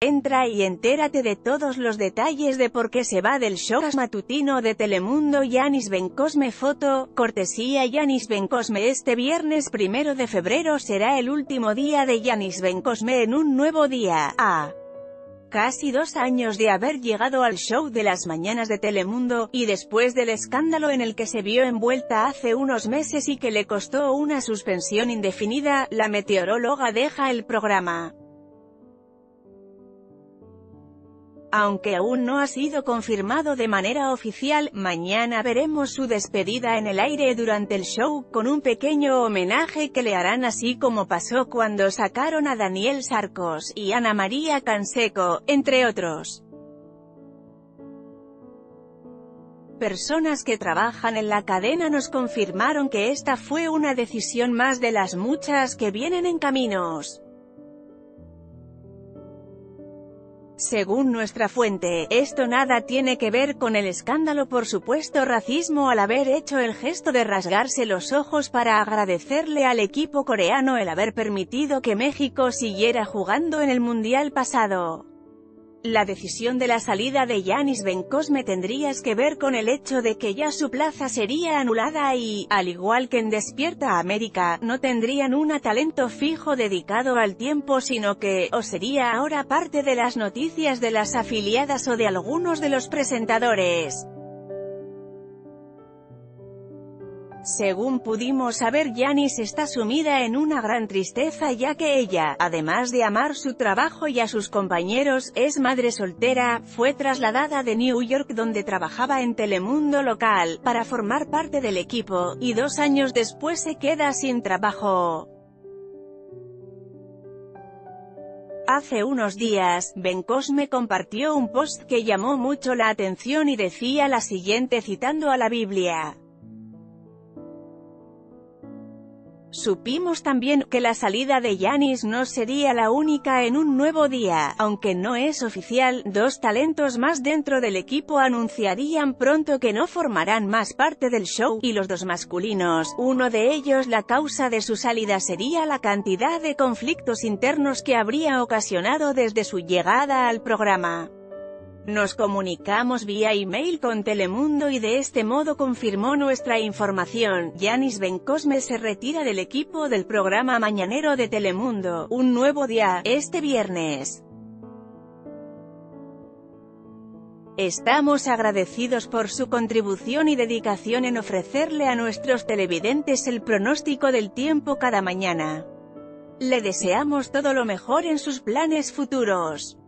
Entra y entérate de todos los detalles de por qué se va del show matutino de Telemundo Yanis Bencosme Foto, cortesía Yanis Bencosme Este viernes primero de febrero será el último día de Yanis Bencosme en un nuevo día. A casi dos años de haber llegado al show de las mañanas de Telemundo, y después del escándalo en el que se vio envuelta hace unos meses y que le costó una suspensión indefinida, la meteoróloga deja el programa. Aunque aún no ha sido confirmado de manera oficial, mañana veremos su despedida en el aire durante el show, con un pequeño homenaje que le harán así como pasó cuando sacaron a Daniel Sarcos y Ana María Canseco, entre otros. Personas que trabajan en la cadena nos confirmaron que esta fue una decisión más de las muchas que vienen en caminos. Según nuestra fuente, esto nada tiene que ver con el escándalo por supuesto racismo al haber hecho el gesto de rasgarse los ojos para agradecerle al equipo coreano el haber permitido que México siguiera jugando en el Mundial pasado. La decisión de la salida de Yanis Bencosme tendría que ver con el hecho de que ya su plaza sería anulada y, al igual que en Despierta América, no tendrían un talento fijo dedicado al tiempo sino que, o sería ahora parte de las noticias de las afiliadas o de algunos de los presentadores. Según pudimos saber Janis está sumida en una gran tristeza ya que ella, además de amar su trabajo y a sus compañeros, es madre soltera, fue trasladada de New York donde trabajaba en Telemundo local, para formar parte del equipo, y dos años después se queda sin trabajo. Hace unos días, Ben Cosme compartió un post que llamó mucho la atención y decía la siguiente citando a la Biblia. Supimos también que la salida de Yanis no sería la única en un nuevo día, aunque no es oficial, dos talentos más dentro del equipo anunciarían pronto que no formarán más parte del show, y los dos masculinos, uno de ellos la causa de su salida sería la cantidad de conflictos internos que habría ocasionado desde su llegada al programa. Nos comunicamos vía email con Telemundo y de este modo confirmó nuestra información. Yanis Bencosme se retira del equipo del programa mañanero de Telemundo, Un Nuevo Día, este viernes. Estamos agradecidos por su contribución y dedicación en ofrecerle a nuestros televidentes el pronóstico del tiempo cada mañana. Le deseamos todo lo mejor en sus planes futuros.